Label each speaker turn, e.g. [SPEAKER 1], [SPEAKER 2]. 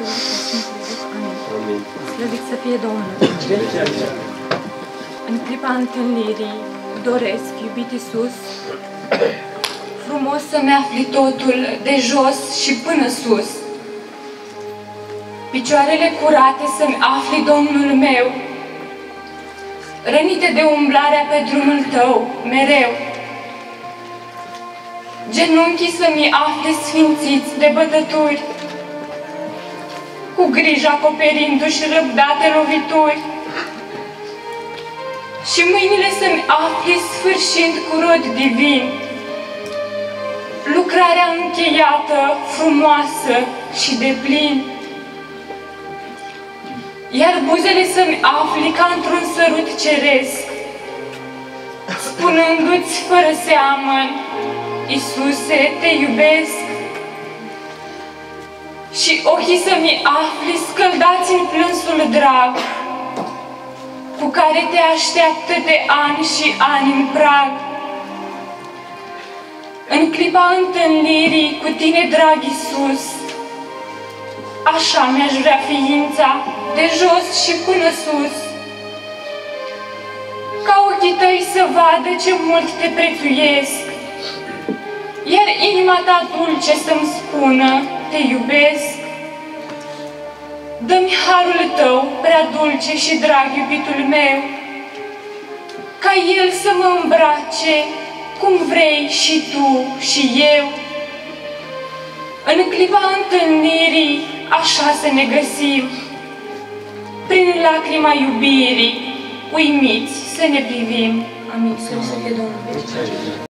[SPEAKER 1] Amin.
[SPEAKER 2] Amin.
[SPEAKER 1] Slăvit să fie Domnul! În clipa întâlnirii doresc, iubit Iisus, frumos să-mi afli totul de jos și până sus. Picioarele curate să-mi afli, Domnul meu, rănite de umblarea pe drumul tău, mereu. Genunchii să-mi afli sfințiți de bătături, cu grijă acoperindu-și răbdate lovituri. Și mâinile să-mi afli sfârșind cu rod divin, lucrarea încheiată, frumoasă și de plin. Iar buzele să-mi afli ca într-un sărut ceresc, spunându-ți fără seamăn, Iisuse, te iubesc. Și ochii să-mi afli scăldați în plânsul drag, cu care te așteaptă de ani și ani în prag. În clipa întâlnirii cu tine, drag Iisus, așa mi-aș vrea ființa, de jos și până sus. Ca ochii tăi să vadă ce mult te prețuiesc, iar inima ta dulce să-mi spună, te iubesc. Dă-mi harul tău, prea dulce și drag, iubitul meu, ca el să mă îmbrace cum vrei și tu și eu. În clipa întâlnirii, așa să ne găsim, prin lacrima iubirii, uimiți să ne privim. Amin. Să fie Domnul.